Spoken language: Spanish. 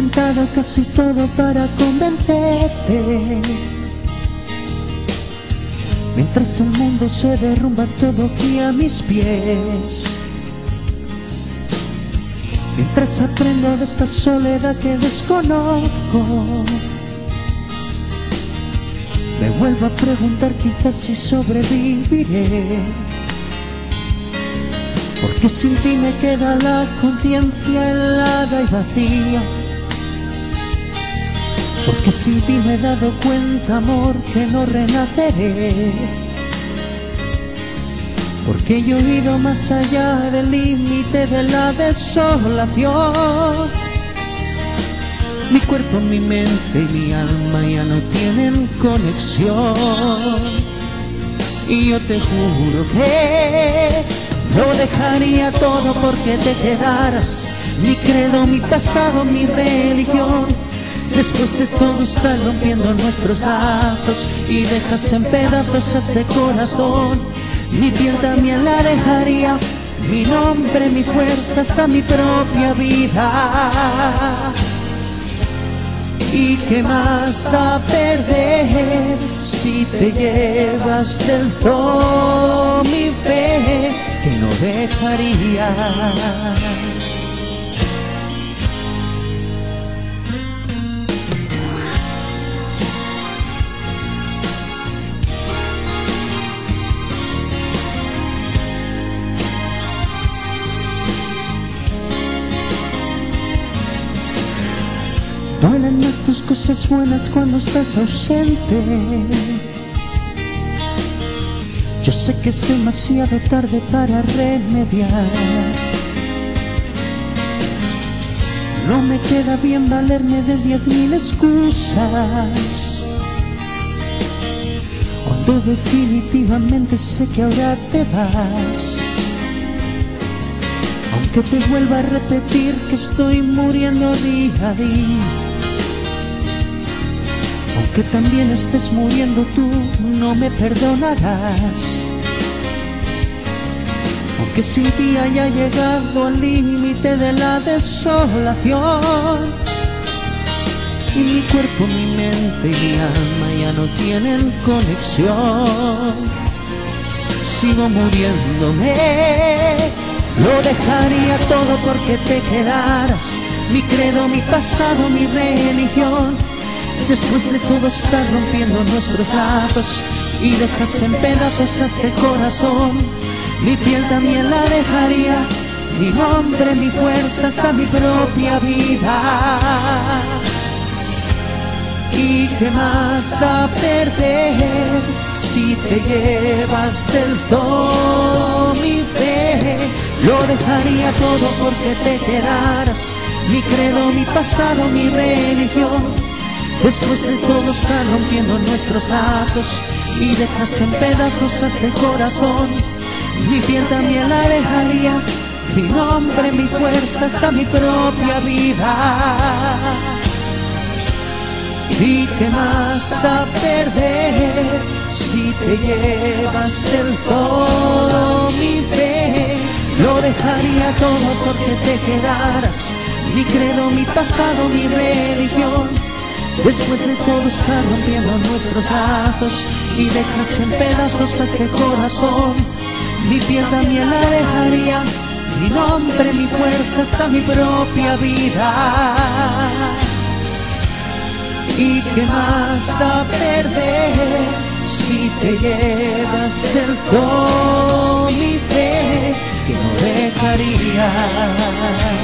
dado casi todo para convencerte. Mientras el mundo se derrumba todo aquí a mis pies. Mientras aprendo de esta soledad que desconozco. Me vuelvo a preguntar quizás si sobreviviré. Porque sin ti me queda la conciencia helada y vacía. Porque sin ti me he dado cuenta, amor, que no renaceré. Porque yo he ido más allá del límite de la desolación. Mi cuerpo, mi mente y mi alma ya no tienen conexión. Y yo te juro que lo dejaría todo porque te quedaras. Mi credo, mi pasado, mi religión. Todo estás rompiendo nuestros lazos y dejas en pedazos este corazón. Mi piel también la dejaría, mi nombre, mi fuerza, hasta mi propia vida. ¿Y qué más da perder si te llevas del todo mi fe que no dejaría? Tus cosas buenas cuando estás ausente. Yo sé que es demasiado tarde para remediar. No me queda bien valerme de diez mil excusas. Cuando definitivamente sé que ahora te vas. Aunque te vuelva a repetir que estoy muriendo día a día. Aunque también estés muriendo tú, no me perdonarás. Aunque sin ti haya llegado al límite de la desolación. Y mi cuerpo, mi mente y mi alma ya no tienen conexión. Sigo muriéndome, lo dejaría todo porque te quedaras. Mi credo, mi pasado, mi religión. Después de todo estás rompiendo nuestros lazos y dejas en pedazos este corazón. Mi piel también la dejaría, mi nombre, mi fuerza, hasta mi propia vida. ¿Y qué más da perder si te llevas del todo mi fe? Lo dejaría todo porque te quedaras, mi credo, mi pasado, mi religión. Después de todo están rompiendo nuestros lazos y dejas en pedazos este corazón. Mi piel también la dejaría, mi nombre, mi fuerza, hasta mi propia vida. ¿Y qué más da perder si te llevas del todo mi fe? Lo dejaría todo porque te quedaras, mi credo, mi pasado, mi religión. Después de todo estar rompiendo nuestros lazos y dejas en pedazos a este corazón, mi pierna me la mi nombre, mi fuerza, hasta mi propia vida. ¿Y qué más da perder si te llevas del todo mi fe que no dejaría?